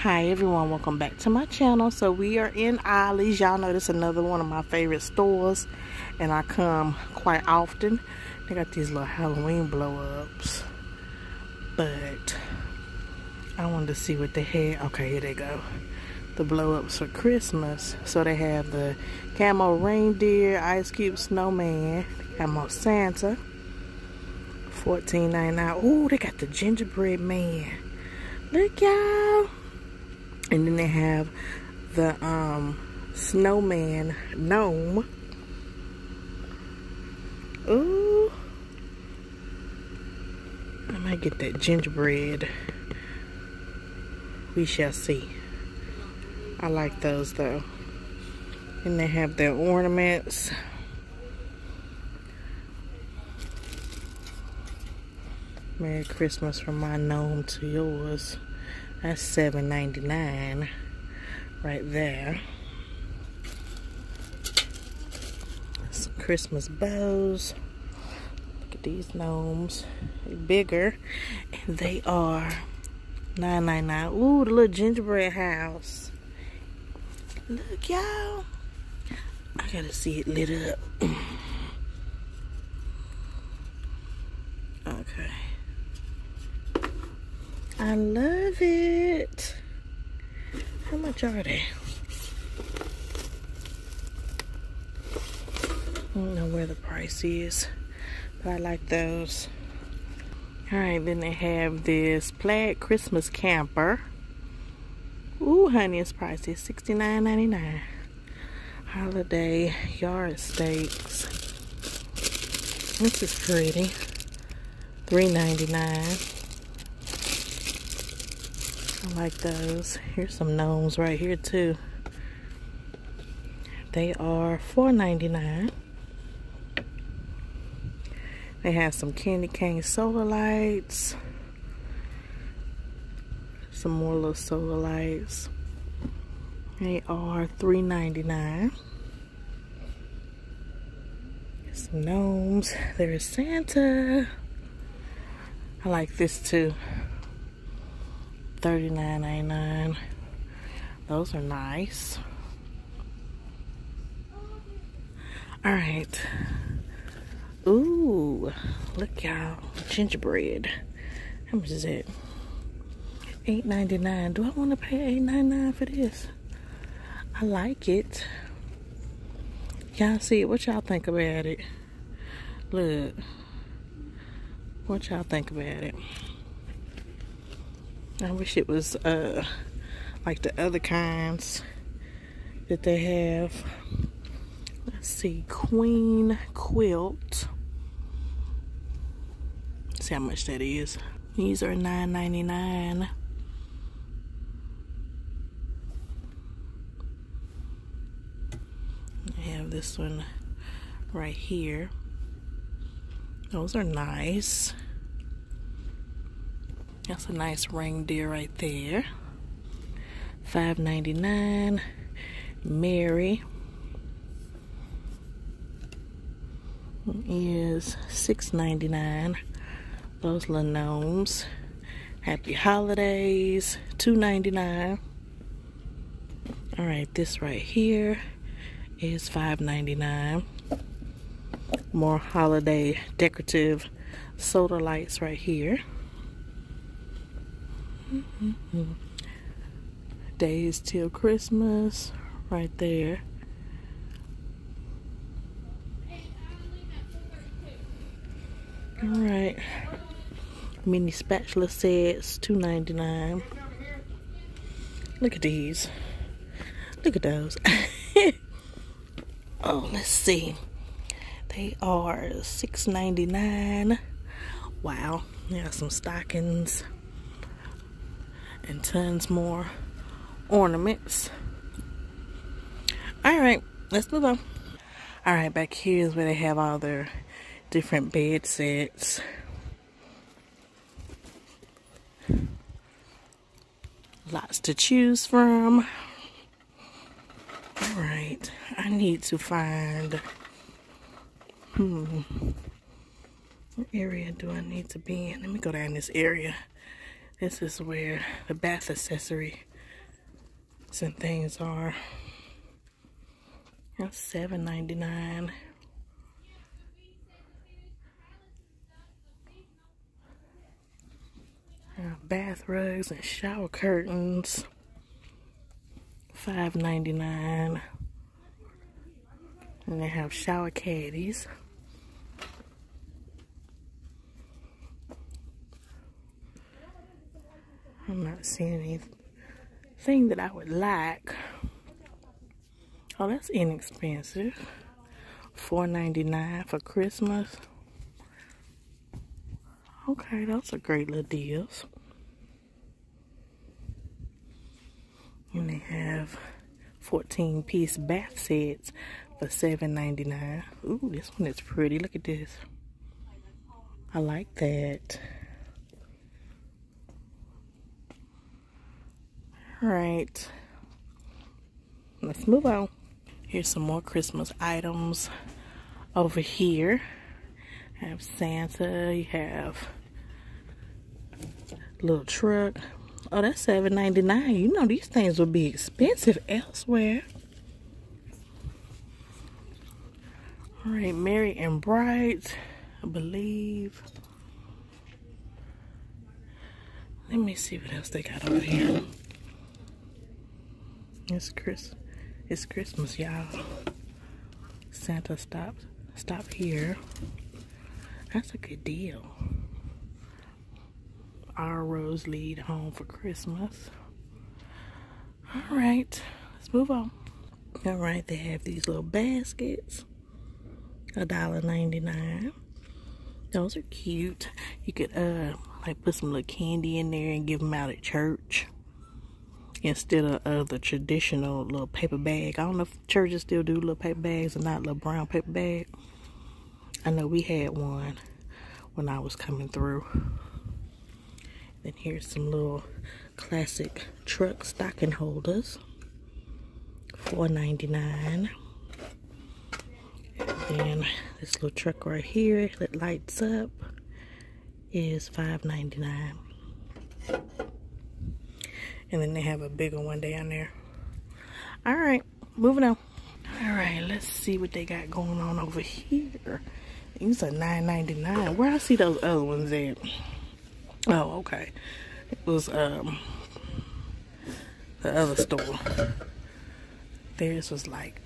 hi everyone. Welcome back to my channel. So we are in Ollie's. Y'all know this is another one of my favorite stores and I come quite often. They got these little Halloween blow-ups but I wanted to see what they had. Okay here they go. The blow-ups for Christmas. So they have the camo reindeer ice cube snowman camo Santa $14.99 oh they got the gingerbread man. Look y'all and then they have the um, snowman gnome. Ooh. I might get that gingerbread. We shall see. I like those though. And they have their ornaments. Merry Christmas from my gnome to yours. That's $7.99 right there. Some Christmas bows. Look at these gnomes. They're bigger. And they are $9.99. Ooh, the little gingerbread house. Look, y'all. I gotta see it lit up. okay. I love it. How much are they? I don't know where the price is, but I like those. Alright, then they have this plaid Christmas camper. Ooh, honey, it's pricey. $69.99. Holiday yard stakes. This is pretty. $3.99. I like those. Here's some gnomes right here too. They are $4.99. They have some candy cane solar lights. Some more little solar lights. They are $3.99. Some gnomes. There's Santa. I like this too. $39.99. Those are nice. All right. Ooh, look y'all, gingerbread. How much is it? $8.99. Do I want to pay $8.99 for this? I like it. Y'all see it? What y'all think about it? Look. What y'all think about it? I wish it was uh, like the other kinds that they have. Let's see, Queen Quilt. See how much that is. These are $9.99. I have this one right here. Those are nice. That's a nice reindeer right there. $5.99. Mary is $6.99. Those little gnomes. Happy holidays. $2.99. Alright, this right here is $5.99. More holiday decorative soda lights right here. Days till Christmas, right there. All right. Mini spatula sets, two ninety nine. Look at these. Look at those. oh, let's see. They are six ninety nine. Wow. Got some stockings and tons more ornaments. All right, let's move on. All right, back here is where they have all their different bed sets. Lots to choose from. All right, I need to find, hmm, what area do I need to be in? Let me go down this area. This is where the bath accessory Some things are That's seven ninety nine. Uh, bath rugs and shower curtains. Five ninety nine. And they have shower caddies. I'm not seeing anything that I would like. Oh, that's inexpensive. $4.99 for Christmas. Okay, those are great little deals. And they have 14 piece bath sets for $7.99. Ooh, this one is pretty. Look at this. I like that. All right. Let's move on. Here's some more Christmas items over here. Have Santa, you have little truck. Oh, that's seven ninety nine. You know these things would be expensive elsewhere. All right, Merry and Bright, I believe. Let me see what else they got over here. It's Chris. It's Christmas, y'all. Santa stopped. Stop here. That's a good deal. Our roads lead home for Christmas. All right, let's move on. All right, they have these little baskets. A dollar ninety nine. Those are cute. You could uh like put some little candy in there and give them out at church instead of uh, the traditional little paper bag. I don't know if churches still do little paper bags or not, little brown paper bag. I know we had one when I was coming through. Then here's some little classic truck stocking holders. $4.99. And then this little truck right here that lights up is $5.99 and then they have a bigger one down there. All right moving on. All right let's see what they got going on over here. These are 9.99 where i see those other ones at? Oh okay. It was um the other store. Theirs was like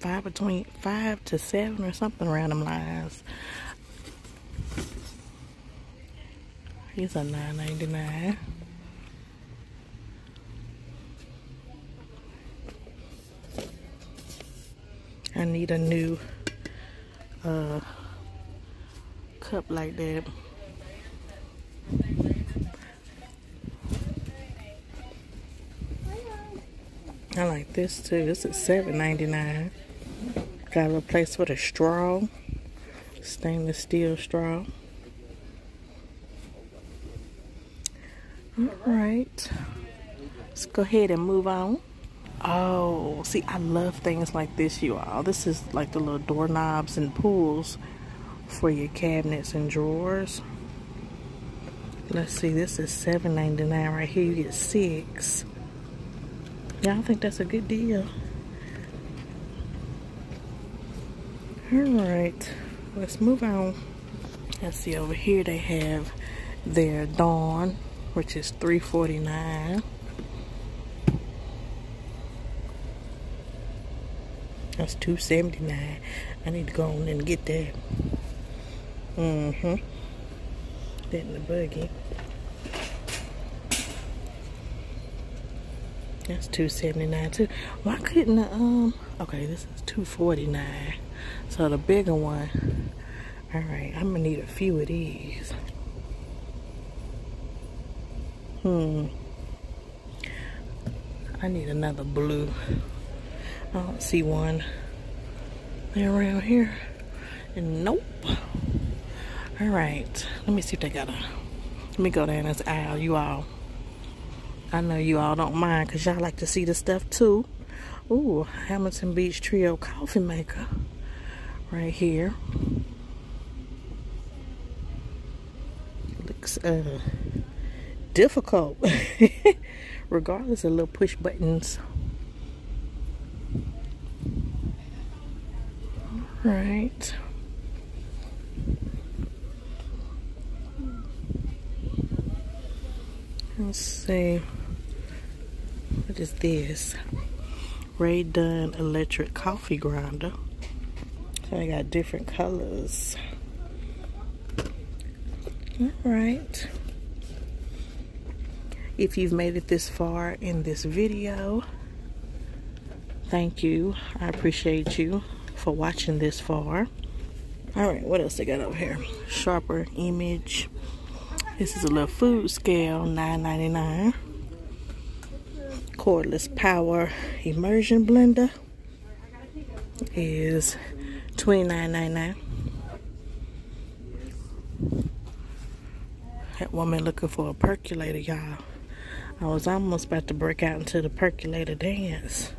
five between five to seven or something random lines. These are 9.99 I need a new uh, cup like that. I like this too. This is $7.99. Got a place for the straw. Stainless steel straw. Alright. Let's go ahead and move on. Oh, see, I love things like this, you all. This is like the little doorknobs and pulls for your cabinets and drawers. Let's see, this is $7.99 right here. You get six. Yeah, I think that's a good deal. Alright, let's move on. Let's see, over here they have their Dawn, which is $3.49. That's two seventy nine. I need to go on and get that. Mm-hmm. That in the buggy. That's two seventy nine too. Why couldn't the, um okay, this is two forty nine. So the bigger one. Alright, I'm gonna need a few of these. Hmm. I need another blue. I don't see one around here. And nope. All right. Let me see if they got a. Let me go down this aisle, you all. I know you all don't mind because y'all like to see the stuff too. Ooh, Hamilton Beach Trio coffee maker right here. Looks uh difficult. regardless of little push buttons. Right. Let's see. What is this? Rae Dunn electric coffee grinder. So I got different colors. All right. If you've made it this far in this video, thank you. I appreciate you for watching this far. All right, what else they got over here? Sharper image. This is a little food scale, $9.99. Cordless power immersion blender is $29.99. That woman looking for a percolator, y'all. I was almost about to break out into the percolator dance.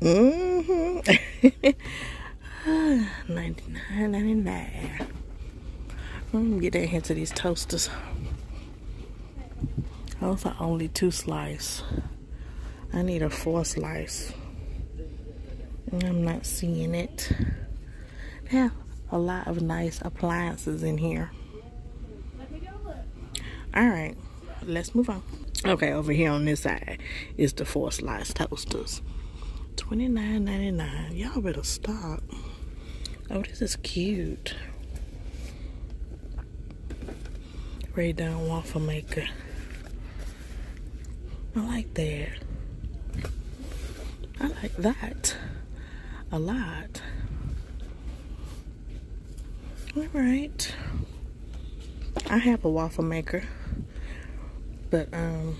Mm-hmm. 99 99 Let me get in here to these toasters. Those are only two slice. I need a four slice. I'm not seeing it. They have a lot of nice appliances in here. All right, let's move on. Okay, over here on this side is the four slice toasters. $29.99. Y'all better stop. Oh, this is cute. Rae Dunn waffle maker. I like that. I like that a lot. All right. I have a waffle maker but um,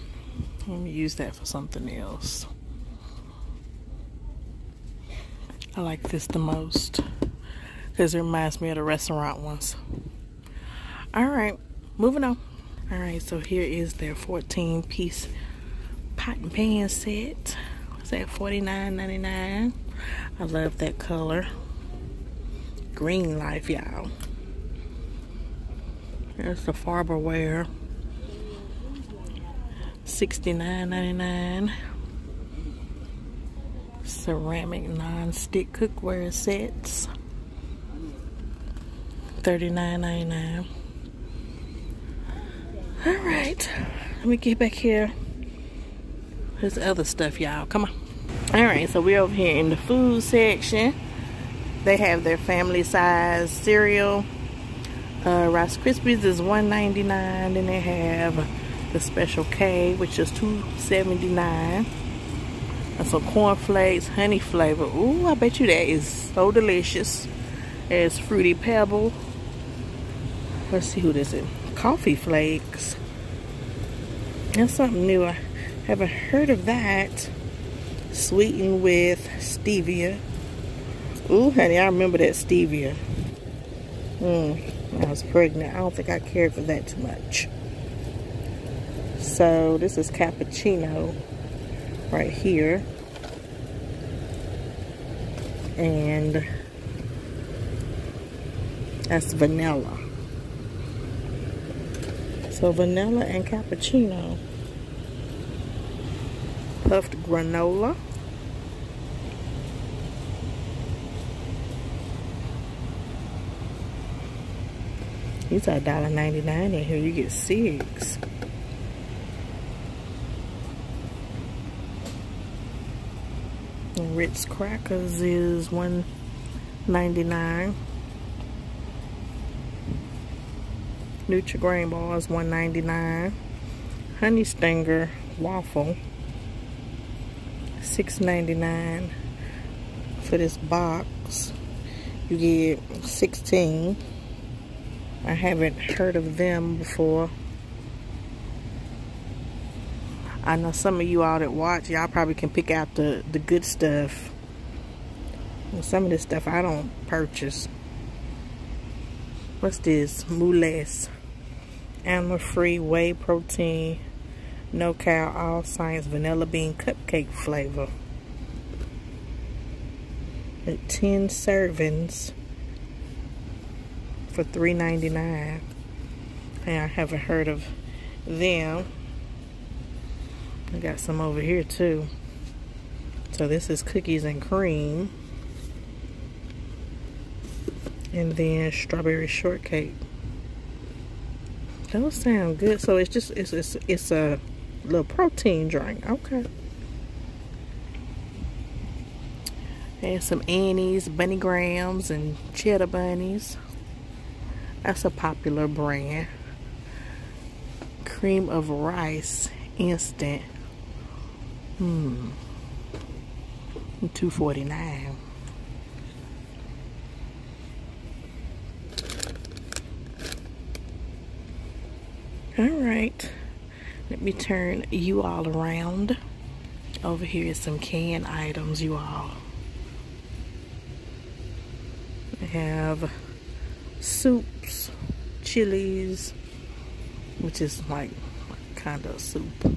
let me use that for something else. I like this the most because it reminds me of the restaurant ones. All right, moving on. All right, so here is their 14 piece pot and pan set. What's that? $49.99. I love that color. GreenLife, y'all. There's the Farberware. $69.99 ceramic non-stick cookware sets $39.99 all right let me get back here there's other stuff y'all come on all right so we're over here in the food section they have their family size cereal uh, Rice Krispies is $1.99 and they have the Special K, which is $2.79. And some cornflakes, honey flavor. Ooh, I bet you that is so delicious. There's Fruity Pebble. Let's see who this is. Coffee Flakes. That's something new. I haven't heard of that. Sweetened with stevia. Ooh, honey, I remember that stevia. Hmm, I was pregnant. I don't think I cared for that too much. So this is cappuccino right here. And that's vanilla. So vanilla and cappuccino. Puffed granola. These are $1.99 and here you get six. Ritz crackers is $1.99. Nutri-Grain bars one ninety nine. Honey Stinger waffle six ninety nine for this box. You get 16. I haven't heard of them before. I know some of you all that watch, y'all probably can pick out the, the good stuff. some of this stuff I don't purchase. What's this? Mooless. Animal-free whey protein. No cow, all science vanilla bean cupcake flavor. At 10 servings for $3.99. And I haven't heard of them. I got some over here too. So this is cookies and cream. And then strawberry shortcake. Those sound good. So it's just it's it's it's a little protein drink. Okay. And some Annie's Bunny Grahams and Cheddar Bunnies. That's a popular brand. Cream of rice instant. Hmm. 249 all right. Let me turn you all around. Over here is some canned items you all. We have soups chilies which is like kind of soup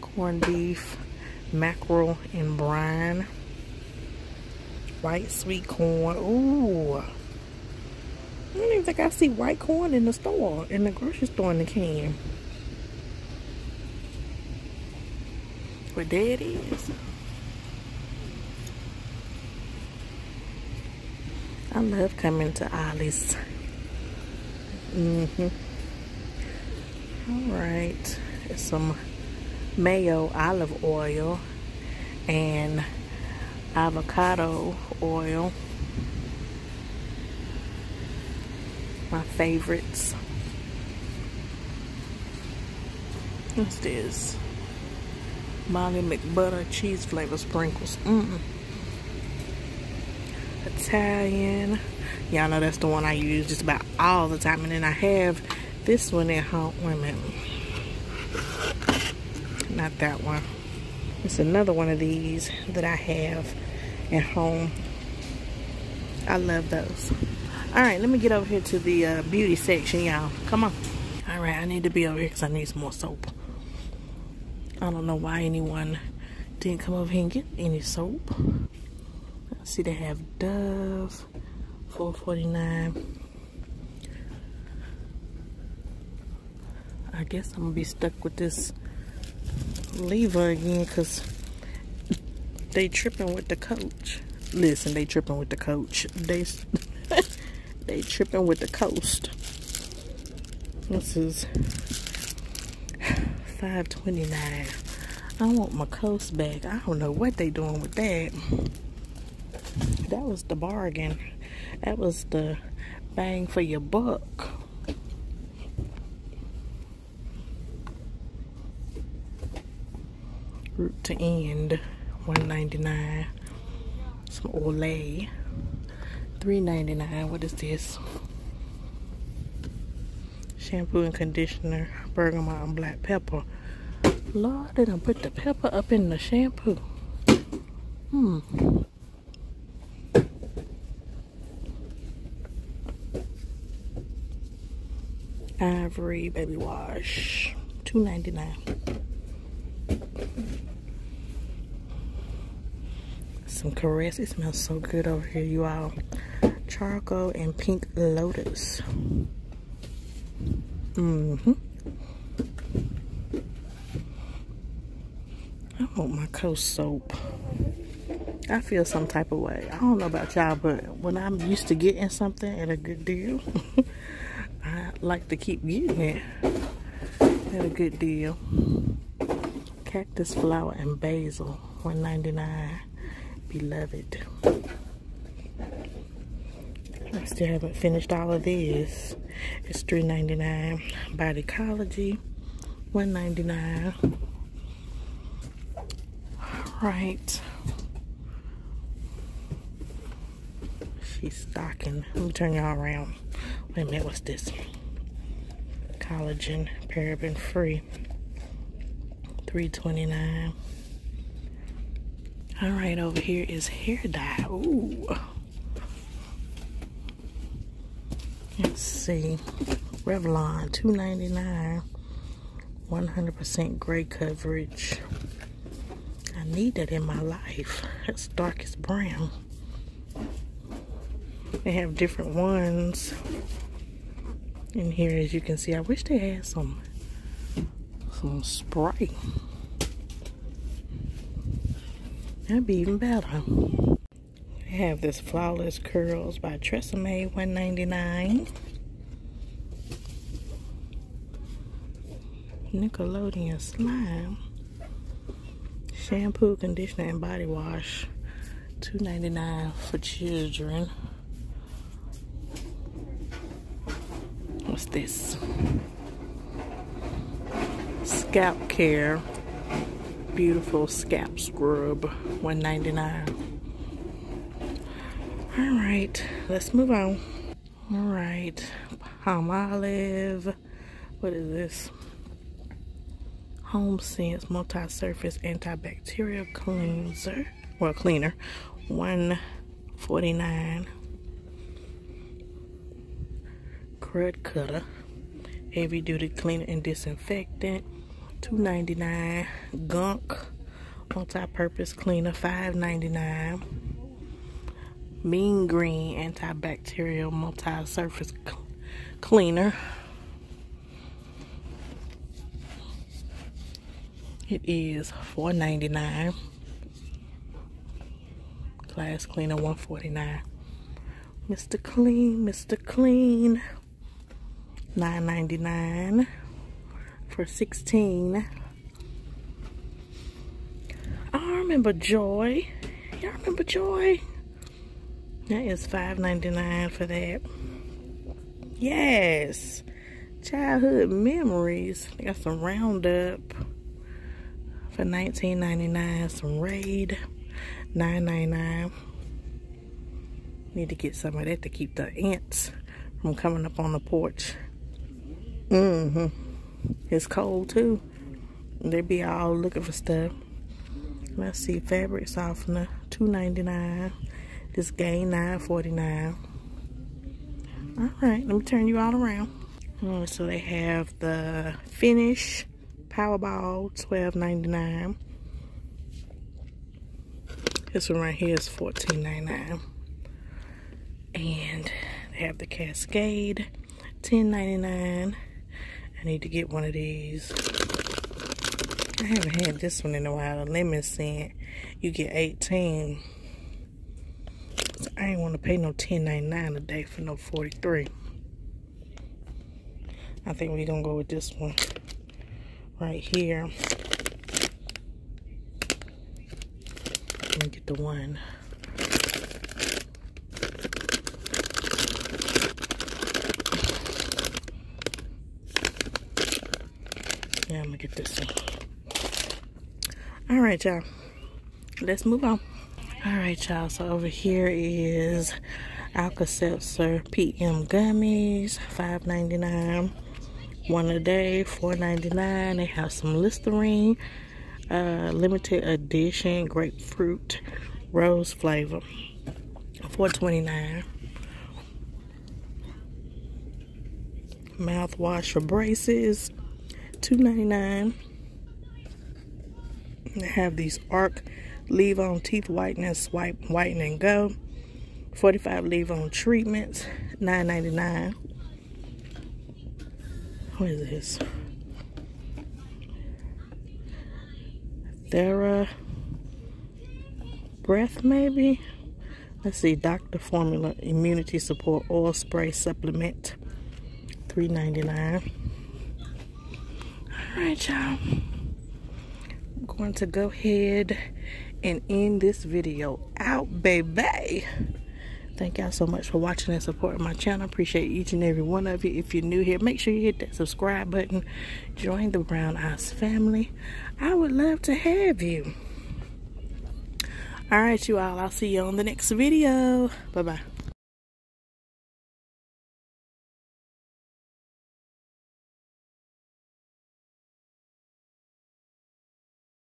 corned beef mackerel and brine. White sweet corn. Ooh I don't even think I see white corn in the store, in the grocery store in the can. But there it is. I love coming to Ollie's. Mm-hmm. All right. Some mayo olive oil and avocado oil. My favorites. What's this? Molly McButter cheese flavor sprinkles. Mm -mm. Italian. Y'all know that's the one I use just about all the time. And then I have this one at home. Wait a minute. Not that one. It's another one of these that I have at home. I love those. All right, let me get over here to the uh, beauty section, y'all. Come on. All right, I need to be over here because I need some more soap. I don't know why anyone didn't come over here and get any soap. I see they have Dove, 4.49. I guess I'm gonna be stuck with this lever again because they tripping with the Coast. Listen, they tripping with the Coast. They they tripping with the coast. This is 529. I want my coast back. I don't know what they doing with that. That was the bargain. That was the bang for your buck. Root to end, 199. Some Olay. $3.99. What is this? Shampoo and conditioner, bergamot and black pepper. Lord, they done put the pepper up in the shampoo. Hmm. Ivory baby wash, $2.99. Some caress. It smells so good over here, you all charcoal and pink lotus. Mm-hmm. I want my coast soap. I feel some type of way. I don't know about y'all, but when I'm used to getting something at a good deal, I like to keep getting it at a good deal. Cactus flower and basil, 1.99. Beloved. Still haven't finished all of this. It's $3.99. Bodycology, $1.99. Right. She's stocking. Let me turn y'all around. Wait a minute, what's this? Collagen, paraben free. $3.29. All right, over here is hair dye. Ooh. Let's see. Revlon, $2.99. 100% gray coverage. I need that in my life. It's darkest brown. They have different ones in here, as you can see. I wish they had some some spray. That'd be even better. Have this Flawless Curls by Tresemme, 199 Nickelodeon Slime. Shampoo, conditioner, and body wash. $2.99 for children. What's this? Scalp Care Beautiful Scalp Scrub, $1.99. Alright, let's move on. Alright, Palmolive. What is this? Home Sense Multi-Surface Antibacterial Cleanser. Well, cleaner. 149 Crud Cutter. Heavy duty cleaner and disinfectant. 299 Gunk Multi-Purpose Cleaner. 599 Mean Green Antibacterial Multi-Surface Cleaner. It is $4.99. Glass cleaner 149. Mr. Clean, Mr. Clean. $9.99 for 16. I remember Joy. Y'all remember Joy? That is $5.99 for that. Yes. Childhood memories. They got some Roundup for $19.99. Some Raid, $9.99. Need to get some of that to keep the ants from coming up on the porch. Mm-hmm. It's cold too. They be all looking for stuff. Let's see, fabric softener, $2.99. This Gain, $9.49. All right, let me turn you all around. Right, so they have the Finish Powerball, twelve ninety nine. This one right here is fourteen ninety nine. And they have the Cascade, ten ninety nine. I need to get one of these. I haven't had this one in a while. The lemon scent, you get 18. I ain't want to pay no ten ninety nine a day for no 43. I think we're going to go with this one right here. Let me get the one. Yeah, I'm gonna get this one. All right, y'all. Let's move on. All right, y'all. So over here is Alka-Seltzer PM gummies, $5.99 one a day, $4.99. They have some Listerine, uh, limited edition grapefruit rose flavor, $4.29. Mouthwash for braces, $2.99. They have these ARC leave on teeth whitening, swipe, whiten and go. 45 leave on treatments, $9.99 what is this? Thera breath maybe? Let's see, Dr. Formula Immunity Support Oil Spray Supplement. $3.99. Alright, y'all. I'm going to go ahead and end this video out, baby. Thank y'all so much for watching and supporting my channel. Appreciate each and every one of you. If you're new here, make sure you hit that subscribe button. Join the Brown Eyes family. I would love to have you. All right, you all. I'll see you on the next video. Bye-bye.